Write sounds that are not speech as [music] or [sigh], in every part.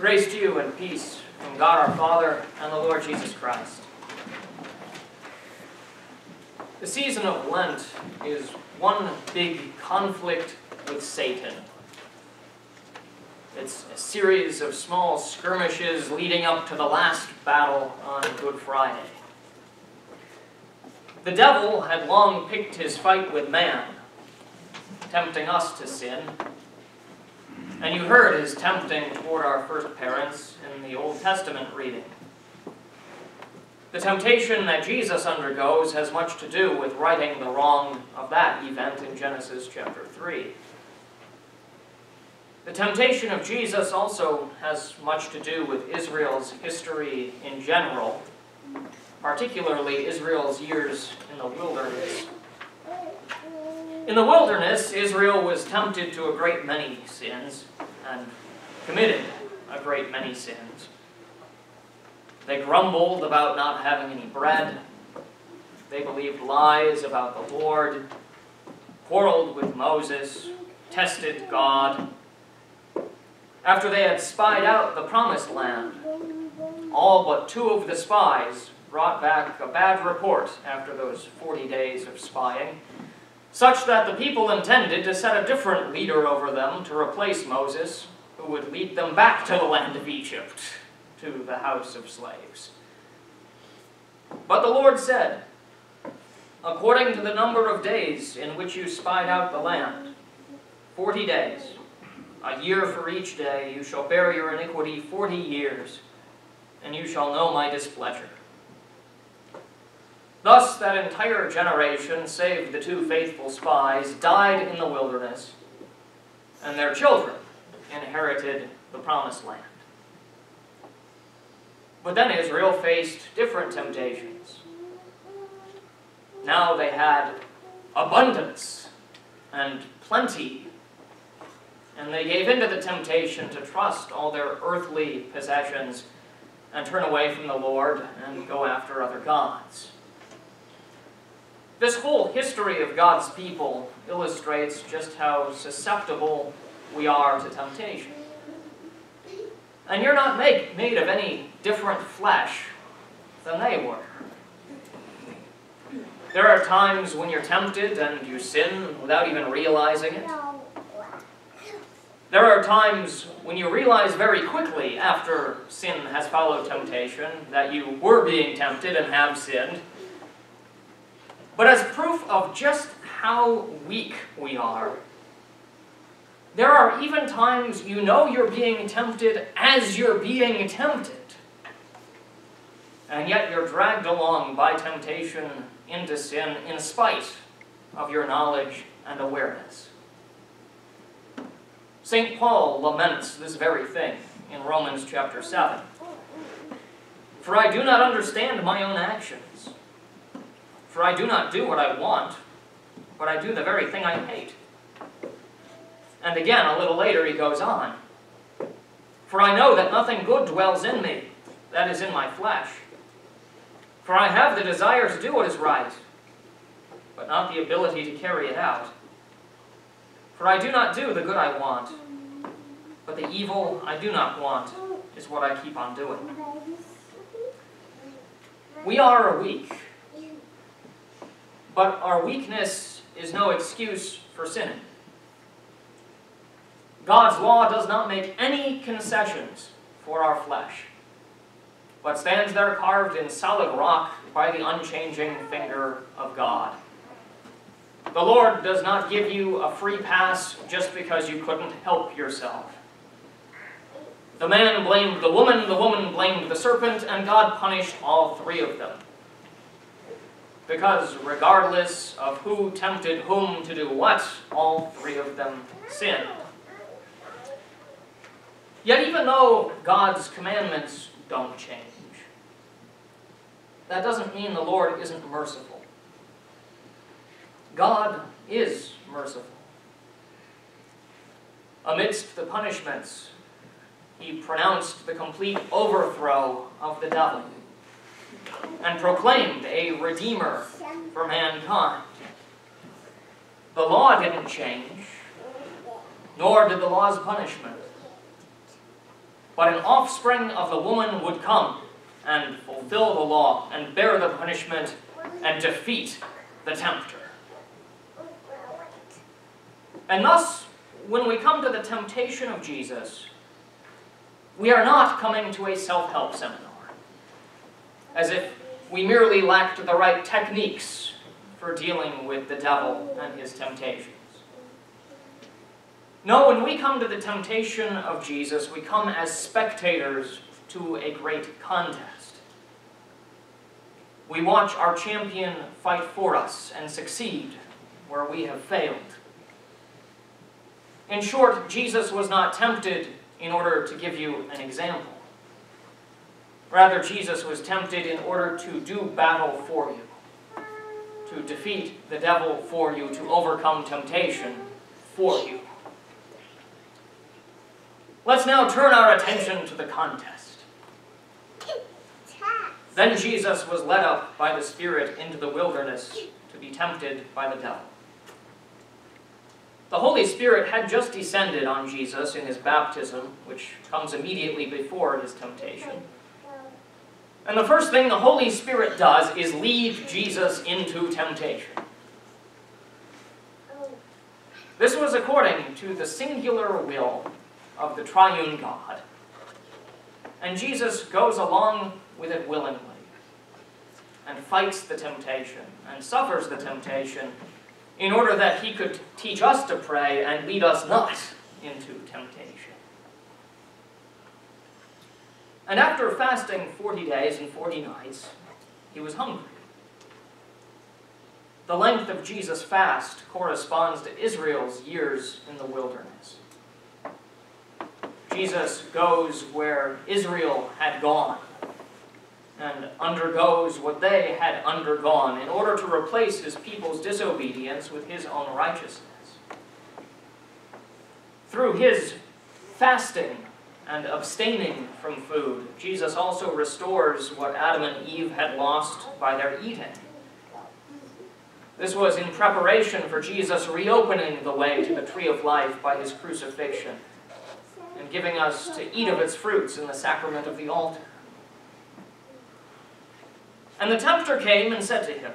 Grace to you and peace from God our Father and the Lord Jesus Christ. The season of Lent is one big conflict with Satan. It's a series of small skirmishes leading up to the last battle on Good Friday. The devil had long picked his fight with man, tempting us to sin. And you heard his tempting toward our first parents in the Old Testament reading. The temptation that Jesus undergoes has much to do with righting the wrong of that event in Genesis chapter 3. The temptation of Jesus also has much to do with Israel's history in general, particularly Israel's years in the wilderness. In the wilderness, Israel was tempted to a great many sins and committed a great many sins. They grumbled about not having any bread. They believed lies about the Lord, quarreled with Moses, tested God. After they had spied out the promised land, all but two of the spies brought back a bad report after those 40 days of spying, such that the people intended to set a different leader over them to replace Moses, who would lead them back to the land of Egypt, to the house of slaves. But the Lord said, According to the number of days in which you spied out the land, forty days, a year for each day, you shall bear your iniquity forty years, and you shall know my displeasure. Thus that entire generation, save the two faithful spies, died in the wilderness, and their children inherited the promised land. But then Israel faced different temptations. Now they had abundance and plenty, and they gave into the temptation to trust all their earthly possessions and turn away from the Lord and go after other gods. This whole history of God's people illustrates just how susceptible we are to temptation. And you're not make, made of any different flesh than they were. There are times when you're tempted and you sin without even realizing it. There are times when you realize very quickly after sin has followed temptation that you were being tempted and have sinned. But as proof of just how weak we are, there are even times you know you're being tempted as you're being tempted. And yet you're dragged along by temptation into sin in spite of your knowledge and awareness. St. Paul laments this very thing in Romans chapter 7. For I do not understand my own actions. For I do not do what I want, but I do the very thing I hate. And again, a little later, he goes on. For I know that nothing good dwells in me, that is in my flesh. For I have the desire to do what is right, but not the ability to carry it out. For I do not do the good I want, but the evil I do not want is what I keep on doing. We are a weak. But our weakness is no excuse for sinning. God's law does not make any concessions for our flesh, but stands there carved in solid rock by the unchanging finger of God. The Lord does not give you a free pass just because you couldn't help yourself. The man blamed the woman, the woman blamed the serpent, and God punished all three of them because regardless of who tempted whom to do what, all three of them sinned. Yet even though God's commandments don't change, that doesn't mean the Lord isn't merciful. God is merciful. Amidst the punishments, he pronounced the complete overthrow of the devil and proclaimed a Redeemer for mankind. The law didn't change, nor did the law's punishment. but an offspring of the woman would come and fulfill the law and bear the punishment and defeat the tempter. And thus, when we come to the temptation of Jesus, we are not coming to a self-help seminar, as if we merely lacked the right techniques for dealing with the devil and his temptations. No, when we come to the temptation of Jesus, we come as spectators to a great contest. We watch our champion fight for us and succeed where we have failed. In short, Jesus was not tempted in order to give you an example. Rather, Jesus was tempted in order to do battle for you, to defeat the devil for you, to overcome temptation for you. Let's now turn our attention to the contest. Then Jesus was led up by the Spirit into the wilderness to be tempted by the devil. The Holy Spirit had just descended on Jesus in his baptism, which comes immediately before his temptation. And the first thing the Holy Spirit does is lead Jesus into temptation. This was according to the singular will of the triune God. And Jesus goes along with it willingly and fights the temptation and suffers the temptation in order that he could teach us to pray and lead us not into temptation. And after fasting 40 days and 40 nights, he was hungry. The length of Jesus' fast corresponds to Israel's years in the wilderness. Jesus goes where Israel had gone and undergoes what they had undergone in order to replace his people's disobedience with his own righteousness. Through his fasting and abstaining from food, Jesus also restores what Adam and Eve had lost by their eating. This was in preparation for Jesus reopening the way to the tree of life by his crucifixion and giving us to eat of its fruits in the sacrament of the altar. And the tempter came and said to him,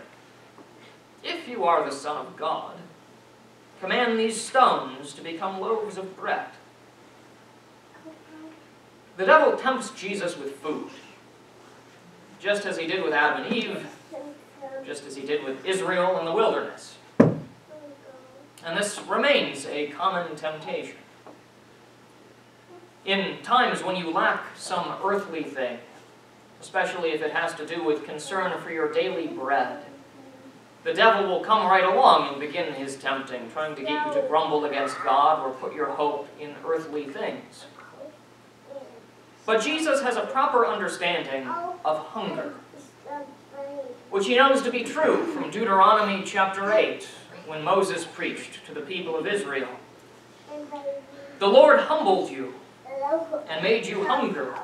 If you are the Son of God, command these stones to become loaves of bread. The devil tempts Jesus with food, just as he did with Adam and Eve, just as he did with Israel in the wilderness. And this remains a common temptation in times when you lack some earthly thing, especially if it has to do with concern for your daily bread, the devil will come right along and begin his tempting, trying to get you to grumble against God or put your hope in earthly things. But Jesus has a proper understanding of hunger, which he knows to be true from Deuteronomy chapter 8, when Moses preached to the people of Israel. The Lord humbled you and made you hunger,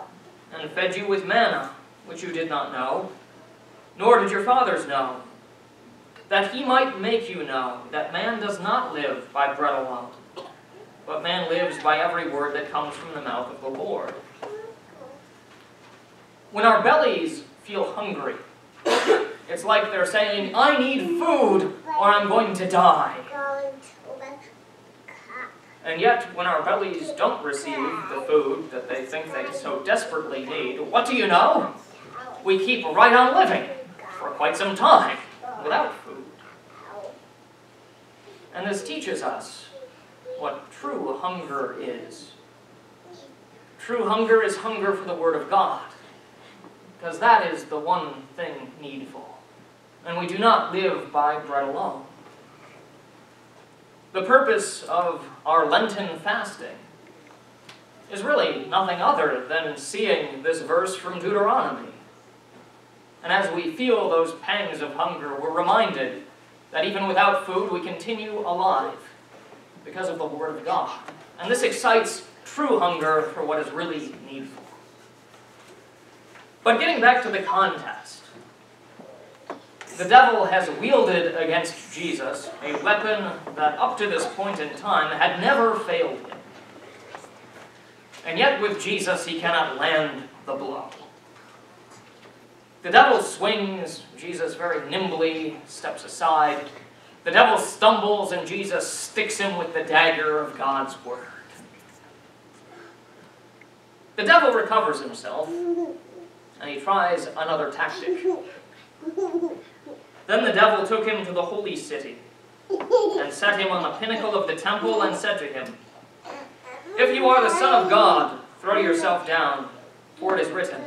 and fed you with manna, which you did not know, nor did your fathers know, that he might make you know that man does not live by bread alone, but man lives by every word that comes from the mouth of the Lord. When our bellies feel hungry, it's like they're saying, I need food or I'm going to die. And yet, when our bellies don't receive the food that they think they so desperately need, what do you know? We keep right on living for quite some time without food. And this teaches us what true hunger is. True hunger is hunger for the Word of God, because that is the one thing needful. And we do not live by bread alone. The purpose of our Lenten fasting is really nothing other than seeing this verse from Deuteronomy. And as we feel those pangs of hunger, we're reminded that even without food, we continue alive because of the Word of God. And this excites true hunger for what is really needful. But getting back to the contest, the devil has wielded against Jesus a weapon that up to this point in time had never failed him. And yet with Jesus he cannot land the blow. The devil swings, Jesus very nimbly steps aside. The devil stumbles, and Jesus sticks him with the dagger of God's word. The devil recovers himself, and he tries another tactic. Then the devil took him to the holy city, and set him on the pinnacle of the temple, and said to him, If you are the Son of God, throw yourself down, for it is written,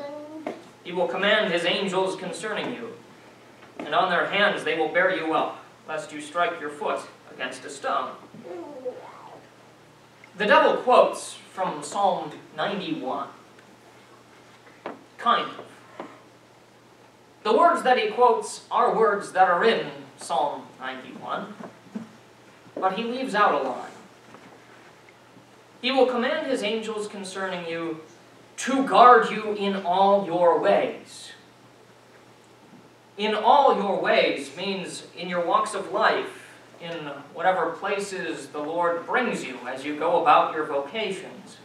He will command His angels concerning you, and on their hands they will bear you up, lest you strike your foot against a stone. The devil quotes from Psalm 91. Kind of. The words that he quotes are words that are in Psalm 91, but he leaves out a line. He will command his angels concerning you to guard you in all your ways. In all your ways means in your walks of life, in whatever places the Lord brings you as you go about your vocations.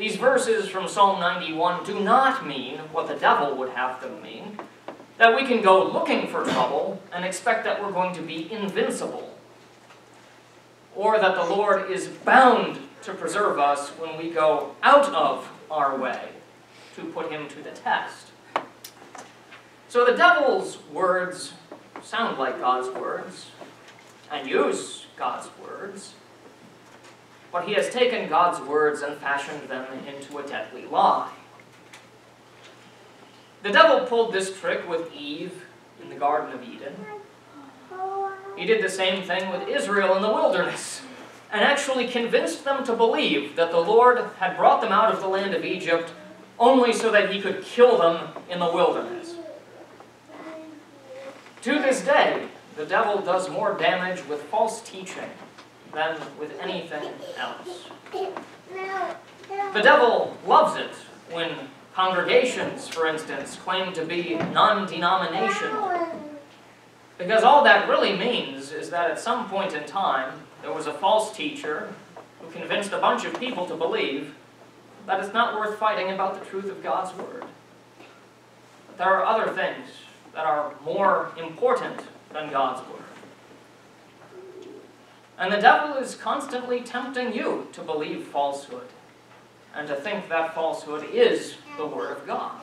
These verses from Psalm 91 do not mean what the devil would have them mean, that we can go looking for trouble and expect that we're going to be invincible, or that the Lord is bound to preserve us when we go out of our way to put him to the test. So the devil's words sound like God's words and use God's words, but he has taken God's words and fashioned them into a deadly lie. The devil pulled this trick with Eve in the Garden of Eden. He did the same thing with Israel in the wilderness, and actually convinced them to believe that the Lord had brought them out of the land of Egypt only so that he could kill them in the wilderness. To this day, the devil does more damage with false teaching than with anything else. The devil loves it when congregations, for instance, claim to be non-denominational. Because all that really means is that at some point in time, there was a false teacher who convinced a bunch of people to believe that it's not worth fighting about the truth of God's Word. But there are other things that are more important than God's Word. And the devil is constantly tempting you to believe falsehood and to think that falsehood is the Word of God.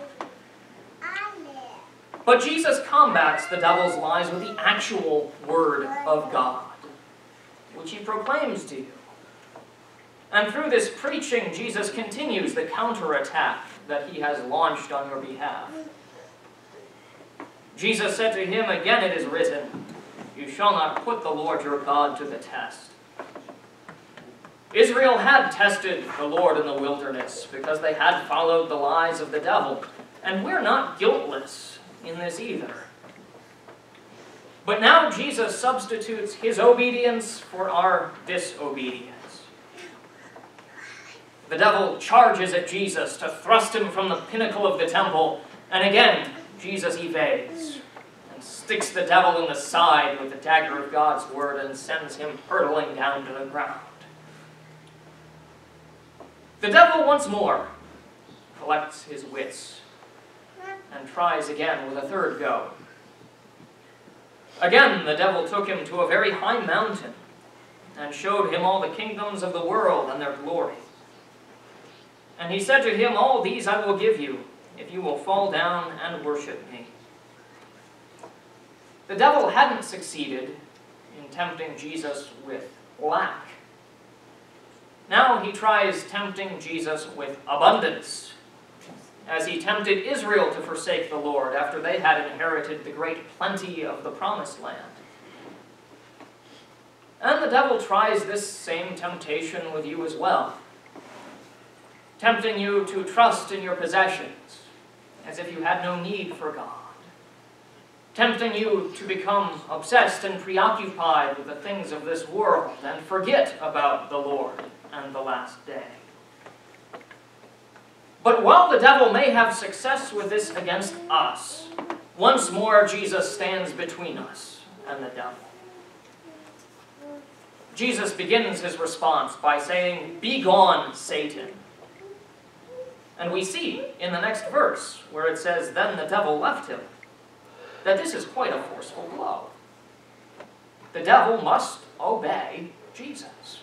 But Jesus combats the devil's lies with the actual Word of God, which he proclaims to you. And through this preaching, Jesus continues the counterattack that he has launched on your behalf. Jesus said to him, Again it is written, You shall not put the Lord your God to the test. Israel had tested the Lord in the wilderness because they had followed the lies of the devil. And we're not guiltless in this either. But now Jesus substitutes his obedience for our disobedience. The devil charges at Jesus to thrust him from the pinnacle of the temple, and again, Jesus evades sticks the devil in the side with the dagger of God's word and sends him hurtling down to the ground. The devil once more collects his wits and tries again with a third go. Again, the devil took him to a very high mountain and showed him all the kingdoms of the world and their glory. And he said to him, All these I will give you, if you will fall down and worship me. The devil hadn't succeeded in tempting Jesus with lack. Now he tries tempting Jesus with abundance, as he tempted Israel to forsake the Lord after they had inherited the great plenty of the promised land. And the devil tries this same temptation with you as well tempting you to trust in your possessions as if you had no need for God, tempting you to become obsessed and preoccupied with the things of this world and forget about the Lord and the last day. But while the devil may have success with this against us, once more Jesus stands between us and the devil. Jesus begins his response by saying, Begone, Satan. And we see in the next verse, where it says, Then the devil left him, that this is quite a forceful blow. The devil must obey Jesus.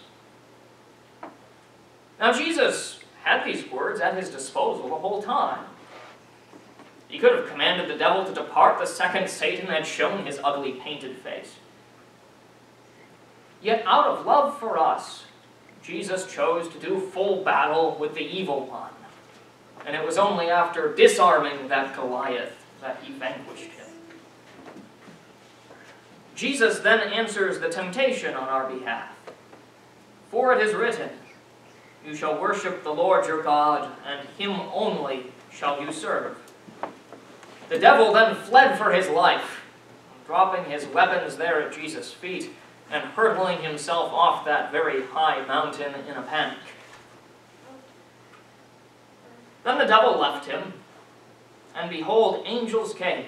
Now, Jesus had these words at his disposal the whole time. He could have commanded the devil to depart the second Satan had shown his ugly painted face. Yet, out of love for us, Jesus chose to do full battle with the evil one. And it was only after disarming that Goliath that he vanquished him. Jesus then answers the temptation on our behalf. For it is written, You shall worship the Lord your God, and him only shall you serve. The devil then fled for his life, dropping his weapons there at Jesus' feet and hurtling himself off that very high mountain in a panic. Then the devil left him, and behold, angels came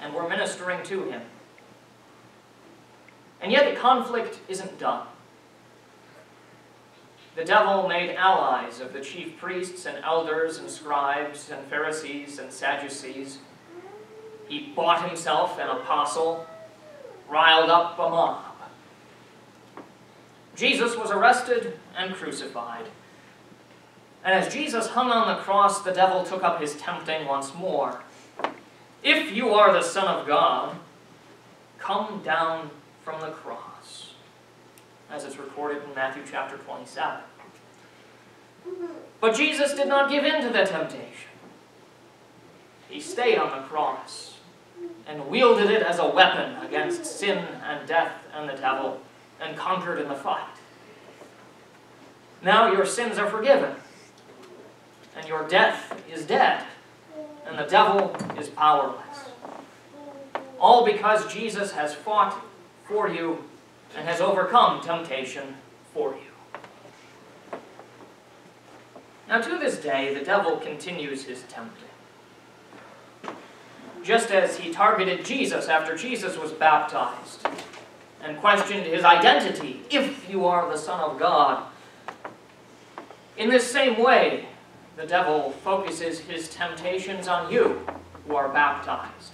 and were ministering to him. And yet the conflict isn't done. The devil made allies of the chief priests and elders and scribes and Pharisees and Sadducees. He bought himself an apostle, riled up a mob. Jesus was arrested and crucified. And as Jesus hung on the cross, the devil took up his tempting once more. If you are the Son of God, come down from the cross, as it's recorded in Matthew chapter 27. But Jesus did not give in to the temptation. He stayed on the cross and wielded it as a weapon against sin and death and the devil and conquered in the fight. Now your sins are forgiven, and your death is dead, and the devil is powerless. All because Jesus has fought for you and has overcome temptation for you. Now, to this day, the devil continues his tempting. Just as he targeted Jesus after Jesus was baptized and questioned his identity, if you are the Son of God. In this same way, the devil focuses his temptations on you who are baptized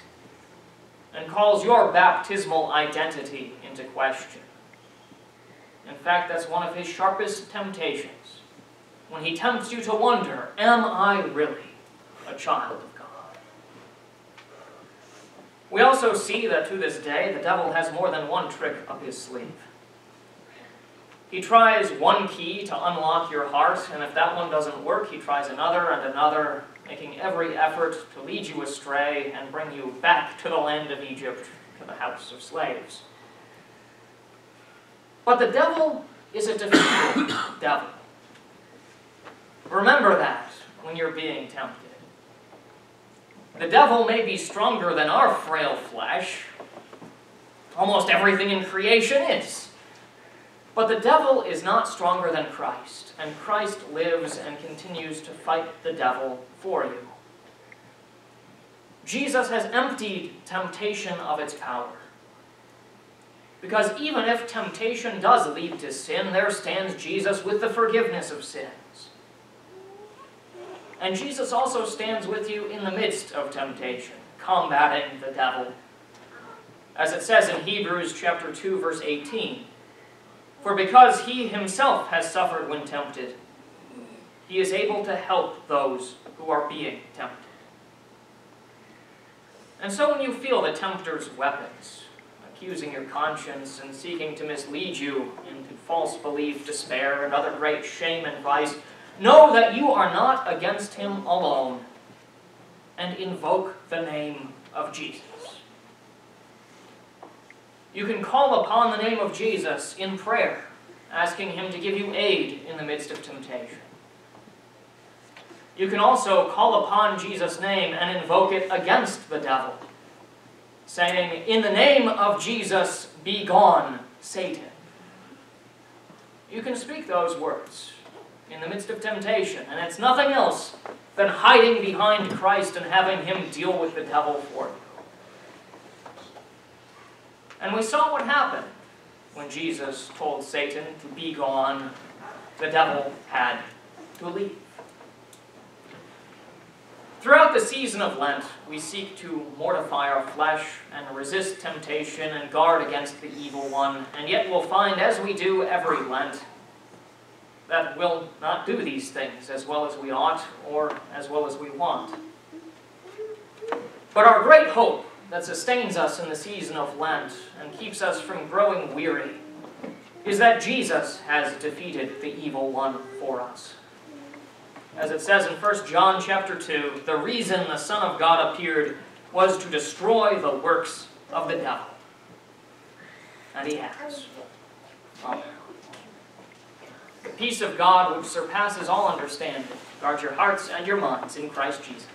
and calls your baptismal identity into question. In fact, that's one of his sharpest temptations. When he tempts you to wonder, am I really a child of God? We also see that to this day, the devil has more than one trick up his sleeve. He tries one key to unlock your heart, and if that one doesn't work, he tries another and another making every effort to lead you astray and bring you back to the land of Egypt, to the house of slaves. But the devil is a defeated [coughs] devil. Remember that when you're being tempted. The devil may be stronger than our frail flesh. Almost everything in creation is. But the devil is not stronger than Christ, and Christ lives and continues to fight the devil for you. Jesus has emptied temptation of its power. Because even if temptation does lead to sin, there stands Jesus with the forgiveness of sins. And Jesus also stands with you in the midst of temptation, combating the devil. As it says in Hebrews chapter 2 verse 18, for because he himself has suffered when tempted, he is able to help those who are being tempted. And so when you feel the tempter's weapons, accusing your conscience and seeking to mislead you into false belief, despair, and other great shame and vice, know that you are not against him alone, and invoke the name of Jesus. You can call upon the name of Jesus in prayer, asking him to give you aid in the midst of temptation. You can also call upon Jesus' name and invoke it against the devil, saying, In the name of Jesus, be gone, Satan. You can speak those words in the midst of temptation, and it's nothing else than hiding behind Christ and having him deal with the devil for you. And we saw what happened when Jesus told Satan to be gone, the devil had to leave. Throughout the season of Lent, we seek to mortify our flesh and resist temptation and guard against the evil one, and yet we'll find, as we do every Lent, that we'll not do these things as well as we ought or as well as we want. But our great hope that sustains us in the season of Lent and keeps us from growing weary is that Jesus has defeated the evil one for us. As it says in 1 John chapter 2, the reason the Son of God appeared was to destroy the works of the devil. And he has. Amen. The peace of God, which surpasses all understanding, guard your hearts and your minds in Christ Jesus.